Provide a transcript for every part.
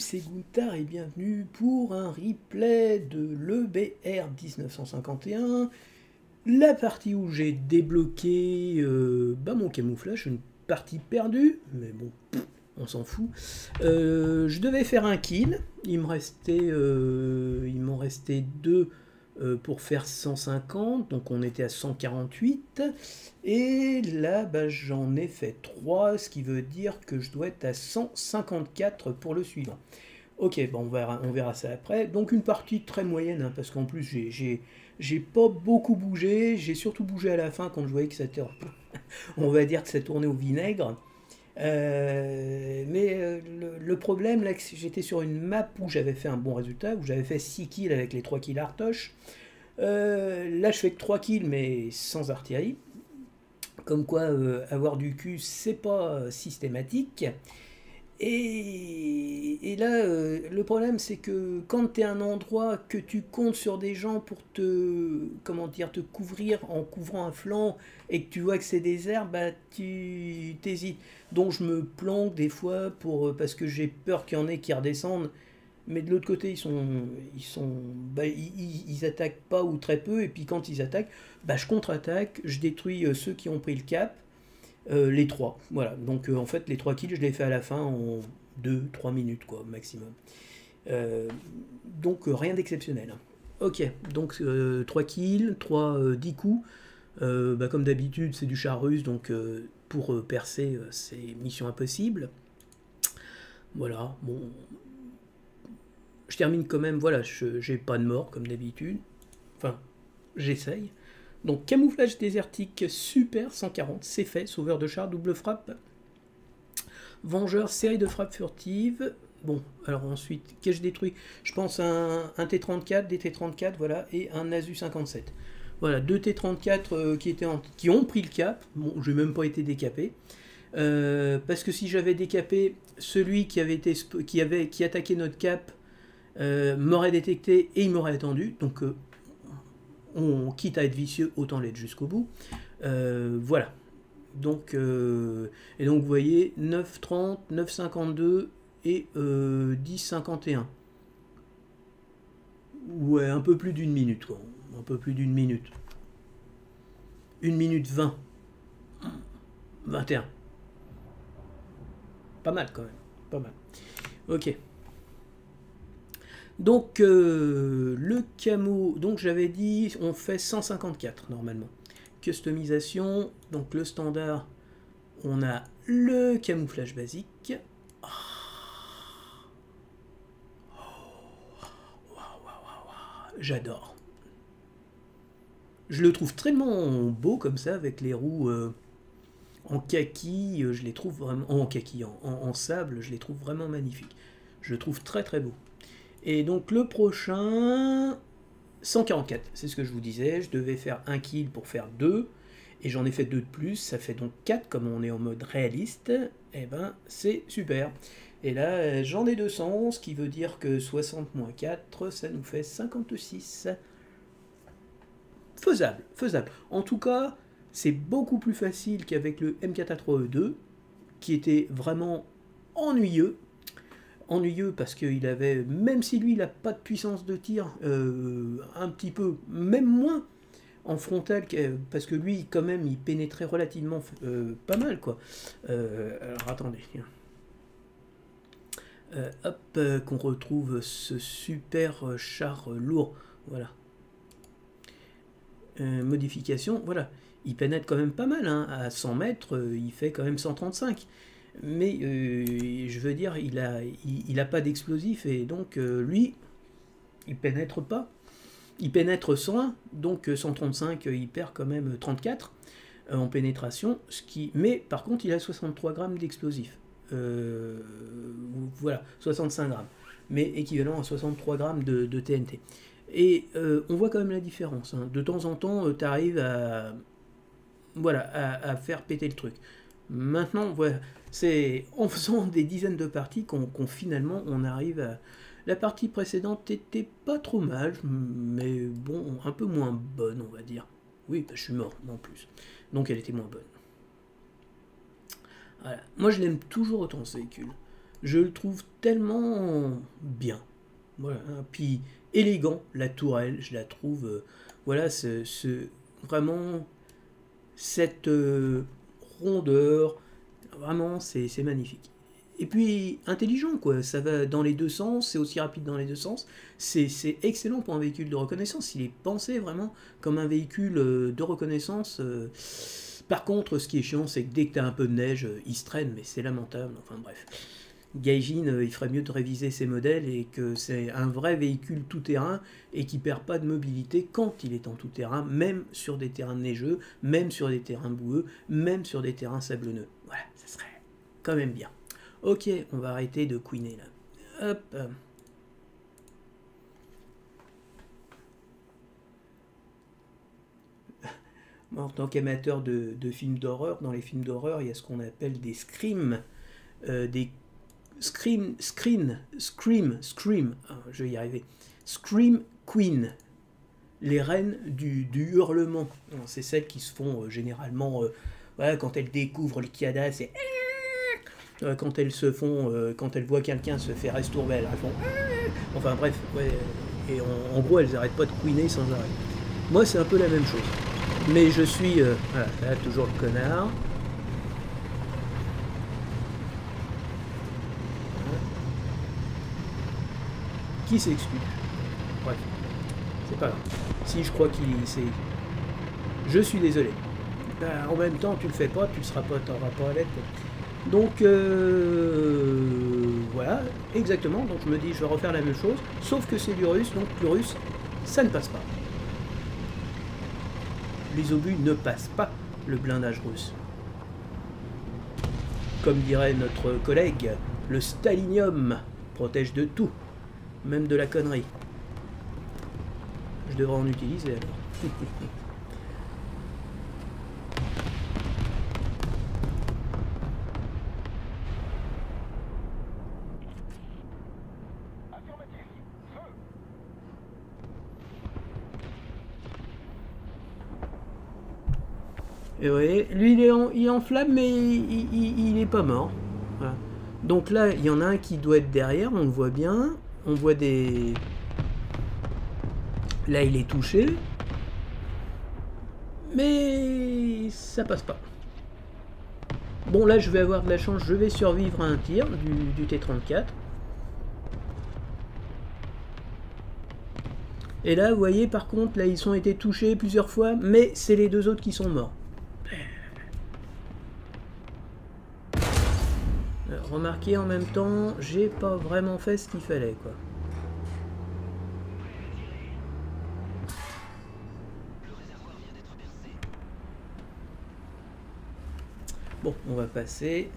c'est Gunther et bienvenue pour un replay de l'EBR 1951. La partie où j'ai débloqué euh, bah, mon camouflage, une partie perdue, mais bon, on s'en fout. Euh, je devais faire un kill, il me restait, euh, il m'en restait deux pour faire 150, donc on était à 148. Et là, bah, j'en ai fait 3, ce qui veut dire que je dois être à 154 pour le suivant. Ok, bon, on, verra, verra ça après. Donc une partie très moyenne, hein, parce qu'en plus j'ai pas beaucoup bougé, j'ai surtout bougé à la fin quand je voyais que ça on va dire que ça tournait au vinaigre. Euh, mais euh, le, problème, là, j'étais sur une map où j'avais fait un bon résultat, où j'avais fait 6 kills avec les 3 kills Artoche. Euh, là, je fais que 3 kills, mais sans artillerie. Comme quoi, avoir du cul, c'est pas systématique. Et, là, euh, le problème, c'est que quand tu es un endroit que tu comptes sur des gens pour te, comment dire, te couvrir en couvrant un flanc et que tu vois que c'est désert, bah, tu t'hésites. Donc je me planque des fois pour, euh, parce que j'ai peur qu'il y en ait qui redescendent. Mais de l'autre côté, ils sont, ils sont, bah, ils, attaquent pas ou très peu. Et puis quand ils attaquent, bah, je contre-attaque, je détruis euh, ceux qui ont pris le cap. Euh, les trois. Voilà. Donc euh, en fait, les trois kills, je les fait à la fin en 2-3 minutes, quoi, maximum. Euh, donc rien d'exceptionnel. Ok, donc 3 kills, 3 10 coups. Bah, comme d'habitude, c'est du char russe, donc pour percer, c'est mission impossible. Voilà, bon. Je termine quand même, voilà, j'ai pas de mort comme d'habitude. Enfin, j'essaye. Donc camouflage désertique, super, 140, c'est fait. Sauveur de char, double frappe. Vengeur, série de frappes furtives. Bon, alors ensuite, qu'ai-je je détruit? Je pense un, un T-34, des T-34, voilà, et un Asu 57. Voilà, deux T-34 euh, qui, ont pris le cap. Bon, je n'ai même pas été décapé. Euh, parce que si j'avais décapé celui qui avait été attaquait notre cap euh, m'aurait détecté et il m'aurait attendu. Donc on quitte à être vicieux, autant l'être jusqu'au bout. Euh, voilà. Donc, euh, et donc vous voyez 9,30, 9,52 et 10,51. Euh, ouais, un peu plus d'une minute, quoi. Un peu plus d'une minute. Une minute 20. 21. Pas mal quand même. Pas mal. Ok. Donc euh, le camo, donc j'avais dit on fait 154 normalement. Customisation, donc le standard, on a le camouflage basique. J'adore. Je le trouve tellement beau comme ça avec les roues euh, en kaki, euh, je les trouve vraiment en kaki, en sable, je les trouve vraiment magnifiques. Je le trouve très très beau. Et donc le prochain, 144, c'est ce que je vous disais, je devais faire un kill pour faire 2, et j'en ai fait 2 de plus, ça fait donc 4 comme on est en mode réaliste, et eh ben c'est super. Et là j'en ai 200, ce qui veut dire que 60 moins 4, ça nous fait 56. Faisable, faisable. En tout cas, c'est beaucoup plus facile qu'avec le M4A3E2, qui était vraiment ennuyeux, ennuyeux parce qu'il avait, même si lui il n'a pas de puissance de tir, euh, un petit peu, même moins en frontal, parce que lui quand même il pénétrait relativement euh, pas mal quoi. Euh, alors attendez. hop, qu'on retrouve ce super char lourd. Voilà. modification, voilà. Il pénètre quand même pas mal, hein. à 100 mètres, il fait quand même 135 mais euh, je veux dire, il n'a il, a pas d'explosif et donc euh, lui, il pénètre pas. Il pénètre 101, donc 135, euh, il perd quand même 34 en pénétration, ce qui, mais par contre, il a 63 grammes d'explosif. voilà, 65 grammes, mais équivalent à 63 grammes de, TNT. Et on voit quand même la différence. Hein. De temps en temps, tu arrives à, voilà, à, à, faire péter le truc. Maintenant, c'est en faisant des dizaines de parties qu'on finalement on arrive à... La partie précédente était pas trop mal, mais bon, un peu moins bonne, on va dire. Oui, bah, je suis mort en plus. Donc elle était moins bonne. Voilà. Moi je l'aime toujours autant ce véhicule. Je le trouve tellement bien. Voilà. Puis élégant, la tourelle, je la trouve. Euh, voilà, vraiment cette euh, rondeur. Vraiment, c'est magnifique. Et puis intelligent, quoi. Ça va dans les deux sens, c'est aussi rapide dans les deux sens. C'est excellent pour un véhicule de reconnaissance. Il est pensé vraiment comme un véhicule euh, de reconnaissance. Par contre, ce qui est chiant, c'est que dès que tu as un peu de neige, il se traîne, mais c'est lamentable. Enfin bref. Gaijin, euh, il ferait mieux de réviser ses modèles et que c'est un vrai véhicule tout-terrain et qui perd pas de mobilité quand il est en tout-terrain, même sur des terrains neigeux, même sur des terrains boueux, même sur des terrains sablonneux. Voilà, ça serait quand même bien. Ok, on va arrêter de couiner là. Hop. en tant qu'amateur de, films d'horreur, dans les films d'horreur, il y a ce qu'on appelle des screams, euh, des Scream, Scream, Scream, Scream, ah, je vais y arriver. Scream Queen, les reines du, hurlement. C'est celles qui se font euh, généralement, euh, quand elles découvrent le kiada, c'est euh, quand elles se font, quand elles voient quelqu'un se faire estourber, elles font enfin bref, et en, gros elles n'arrêtent pas de queener sans arrêt. Moi c'est un peu la même chose, mais je suis, voilà, là toujours le connard. Qui s'excuse. Bref, c'est pas grave. Si je crois qu'il c'est... Je suis désolé. Ben, en même temps, tu le fais pas, tu ne seras pas, t'auras pas à l'être. Donc, euh, voilà, exactement. Donc, je me dis, je vais refaire la même chose, sauf que c'est du russe, donc plus russe, ça ne passe pas. Les obus ne passent pas le blindage russe. Comme dirait notre collègue, le stalinium protège de tout même de la connerie. Je devrais en utiliser alors. Et vous voyez, lui il est en, il en flamme mais il, il, est pas mort. Donc là, il y en a un qui doit être derrière, on le voit bien on voit des... Là, il est touché. Mais ça passe pas. Bon, là, je vais avoir de la chance. Je vais survivre à un tir du, T-34. Et là, vous voyez, par contre, là, ils ont été touchés plusieurs fois, mais c'est les deux autres qui sont morts. Remarquez en même temps, j'ai pas vraiment fait ce qu'il fallait quoi. Bon, on va passer.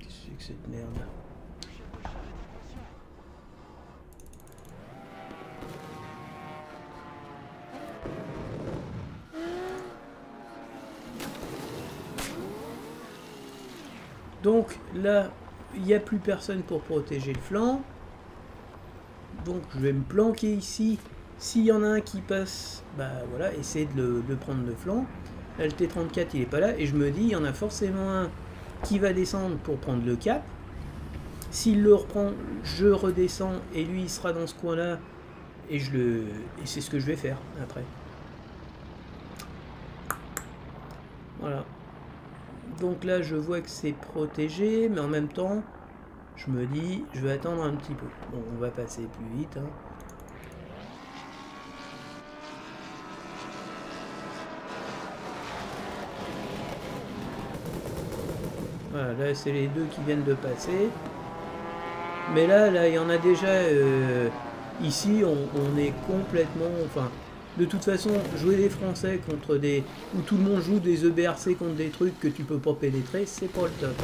Qu'est-ce que c'est que cette merde? Donc là, il n'y a plus personne pour protéger le flanc. Donc je vais me planquer ici. S'il y en a un qui passe, bah voilà, essayer de le, prendre de flanc. Là, le T-34, il est pas là. Et je me dis, il y en a forcément un qui va descendre pour prendre le cap. S'il le reprend, je redescends et lui, il sera dans ce coin-là. Et, le, et c'est ce que je vais faire après. Voilà. Donc là, je vois que c'est protégé, mais en même temps, je me dis, je vais attendre un petit peu. Bon, on va passer plus vite. Hein. Voilà, là, c'est les deux qui viennent de passer. Mais là, là, il y en a déjà... Euh, ici, on, on est complètement... Enfin, de toute façon, jouer des Français contre des... où tout le monde joue des EBRC contre des trucs que tu peux pas pénétrer, c'est pas le top.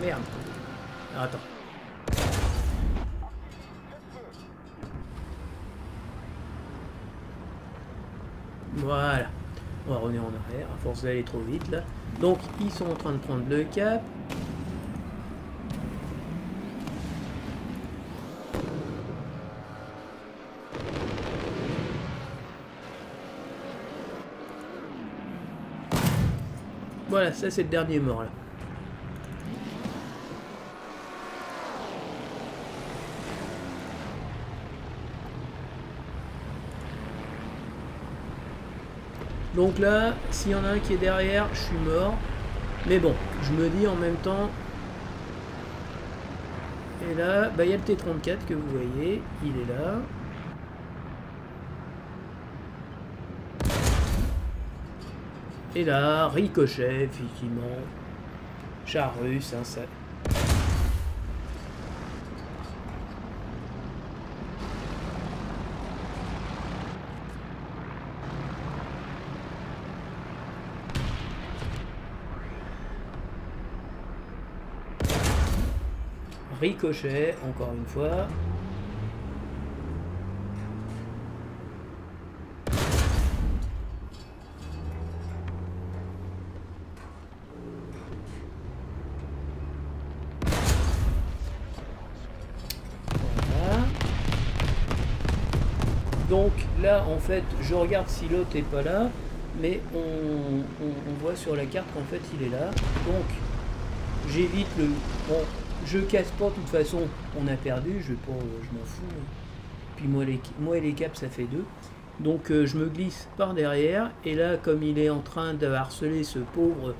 Merde. Attends. Voilà. On va revenir en arrière, à force d'aller trop vite là. Donc ils sont en train de prendre le cap. Voilà, ça c'est le dernier mort là. Donc là, s'il y en a un qui est derrière, je suis mort. Mais bon, je me dis en même temps... Et là, bah, il y a le T-34 que vous voyez, il est là. Et là, ricochet, effectivement. Char russe, hein, ça, Ricochet, encore une fois. Voilà. Donc là, en fait, je regarde si l'autre est pas là, mais on, voit sur la carte qu'en fait il est là. Donc j'évite le... Bon, je casse pas, de toute façon, on a perdu, je, pas, je m'en fous. Puis moi, les, moi et les caps, ça fait deux. Donc euh, je me glisse par derrière, et là, comme il est en train de harceler ce pauvre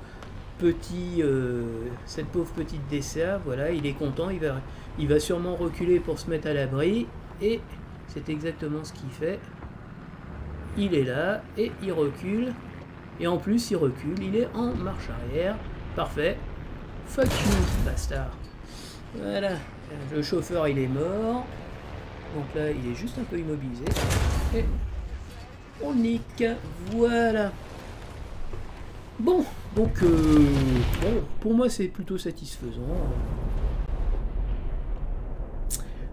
petit, euh, cette pauvre petite dessert, voilà, il est content, il va sûrement reculer pour se mettre à l'abri, et c'est exactement ce qu'il fait. Il est là, et il recule, et en plus il recule, il est en marche arrière, parfait. Fuck you, bastard. Voilà, le chauffeur il est mort. Donc là il est juste un peu immobilisé. Et on nique. Voilà. Bon, donc euh, bon, pour moi c'est plutôt satisfaisant.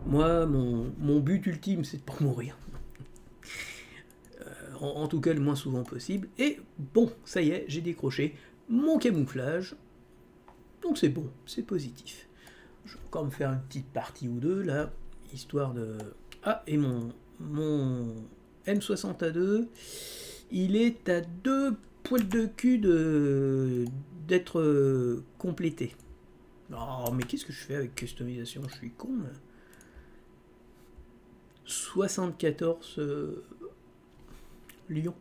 Moi, mon, but ultime c'est de pas mourir. Euh, en, tout cas le moins souvent possible. Et bon, ça y est, j'ai décroché mon camouflage. Donc c'est bon, c'est positif. Je vais encore me faire une petite partie ou deux là, histoire de... Ah, et mon, mon M60A2, il est à deux poils de cul d'être euh, complété. Oh, mais qu'est-ce que je fais avec customisation? Je suis con. 74 euh, Lyon.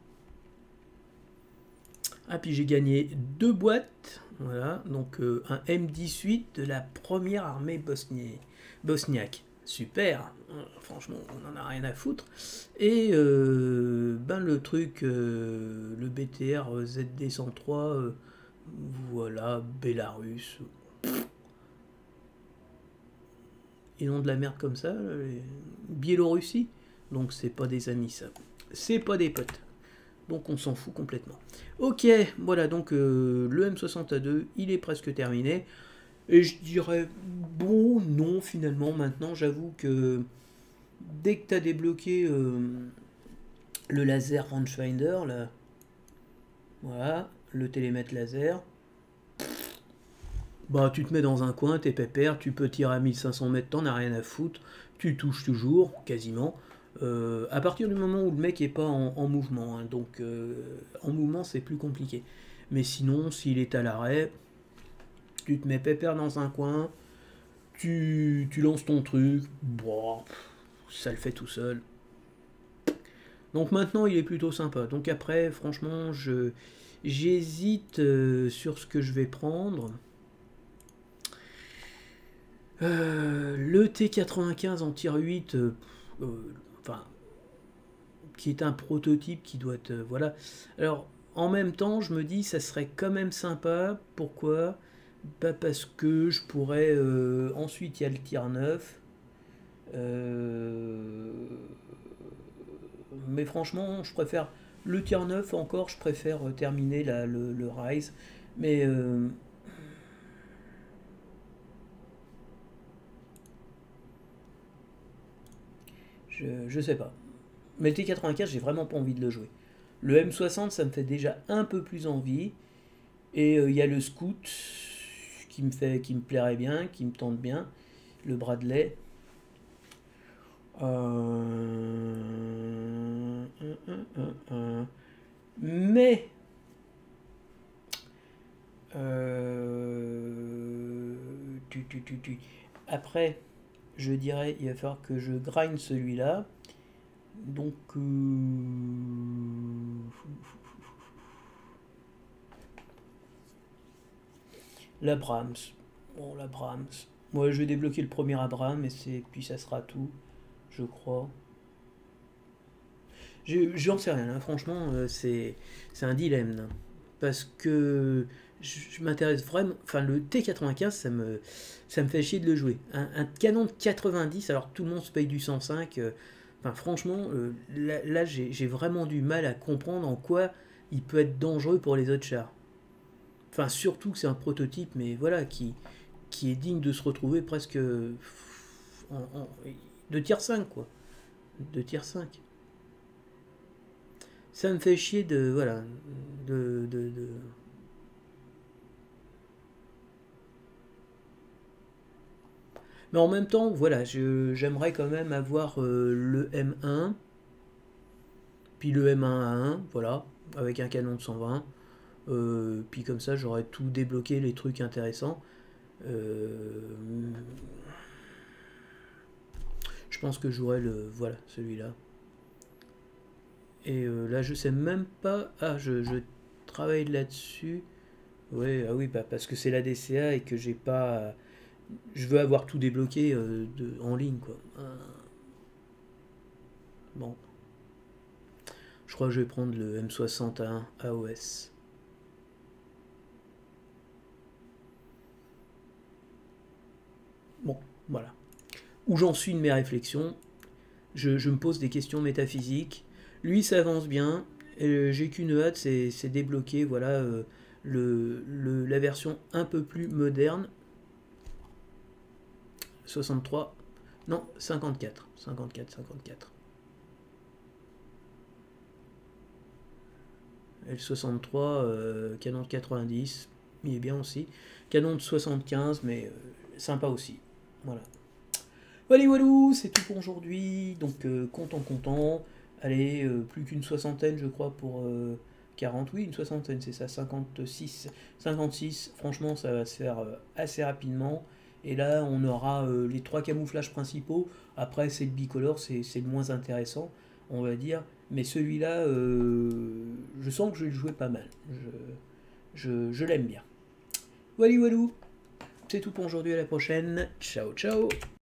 Ah, puis j'ai gagné deux boîtes voilà, donc euh, un M18 de la première armée bosniaque. Super, franchement, on n'en a rien à foutre. Et euh, ben le truc, le BTR ZD103, voilà, Bélarus. Ils ont de la merde comme ça, Biélorussie. Donc c'est pas des amis ça. C'est pas des potes. Donc on s'en fout complètement. Ok, voilà, donc euh, le M62, il est presque terminé. Et je dirais, bon, non, finalement, maintenant, j'avoue que dès que tu as débloqué euh, le laser rangefinder, là, voilà, le télémètre laser, bah tu te mets dans un coin, t'es pépère, tu peux tirer à 1500 mètres, t'en as rien à foutre, tu touches toujours, quasiment. Euh, à partir du moment où le mec est pas en, mouvement, hein, donc euh, en mouvement c'est plus compliqué. Mais sinon, s'il est à l'arrêt, tu te mets pépère dans un coin, tu, lances ton truc, bon, ça le fait tout seul. Donc maintenant il est plutôt sympa. Donc après, franchement, je j'hésite euh, sur ce que je vais prendre. Le T95 en tir 8, enfin, qui est un prototype qui doit être, euh, voilà. Alors, en même temps, je me dis, ça serait quand même sympa. Pourquoi? Pas parce que je pourrais. Euh, ensuite, il y a le tir 9. Euh, mais franchement, je préfère le tir 9 encore. Je préfère terminer la, le, le, Rise. Mais. Je, sais pas. Mais le T84, j'ai vraiment pas envie de le jouer. Le M60, ça me fait déjà un peu plus envie. Et il y a le Scout qui me, fait, qui me plairait bien, qui me tente bien. Le Bradley. Mais après, je dirais, il va falloir que je grind celui-là. Donc... Euh... La Brahms. Bon, la Brahms. Moi, je vais débloquer le premier Abraham et c'est puis ça sera tout, je crois. J'en sais rien, hein. franchement, euh, c'est un dilemme. Parce que je, m'intéresse vraiment. Enfin, le T95, ça me, ça me fait chier de le jouer. Un, canon de 90, alors tout le monde se paye du 105. Euh, enfin, franchement, euh, là, j'ai vraiment du mal à comprendre en quoi il peut être dangereux pour les autres chars. Enfin, surtout que c'est un prototype, mais voilà, qui, qui est digne de se retrouver presque de tier 5, quoi. De tier 5 ça me fait chier de voilà de, de, Mais en même temps, voilà, j'aimerais quand même avoir euh, le M1, puis le M1 à 1, voilà, avec un canon de 120. Euh, puis comme ça, j'aurais tout débloqué, les trucs intéressants. Euh, je pense que j'aurais le... Voilà, celui-là. Et là, je sais même pas... Ah, je, je travaille là-dessus. Ouais, ah oui, bah, parce que c'est la DCA et que j'ai pas je veux avoir tout débloqué euh, en ligne, quoi. Euh, bon. Je crois que je vais prendre le M61 AOS. Bon, voilà. Où j'en suis de mes réflexions. Je, me pose des questions métaphysiques. Lui, ça avance bien. J'ai qu'une hâte, c'est débloquer voilà, euh, la version un peu plus moderne 63, non, 54, 54, 54. Et le 63, euh, canon de 90, il est bien aussi. Canon de 75, mais euh, sympa aussi. Voilà. Voilà, voilà, c'est tout pour aujourd'hui. Donc, euh, content, content. Allez, plus qu'une soixantaine, je crois, pour 40. Oui, une soixantaine, c'est ça, 56. 56, franchement, ça va se faire assez rapidement. Et là, on aura euh, les trois camouflages principaux. Après, c'est le bicolore, c'est le moins intéressant, on va dire. Mais celui-là, euh, je sens que je vais le jouer pas mal. Je, je, l'aime bien. Voilà, voilà. C'est tout pour aujourd'hui. À la prochaine. Ciao, ciao.